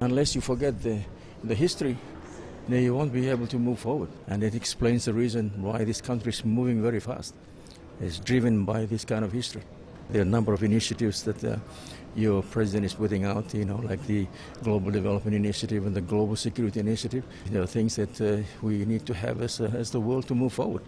Unless you forget the, the history, then you won't be able to move forward. And it explains the reason why this country is moving very fast. It's driven by this kind of history. There are a number of initiatives that uh, your president is putting out, you know, like the Global Development Initiative and the Global Security Initiative. There are things that uh, we need to have as, uh, as the world to move forward.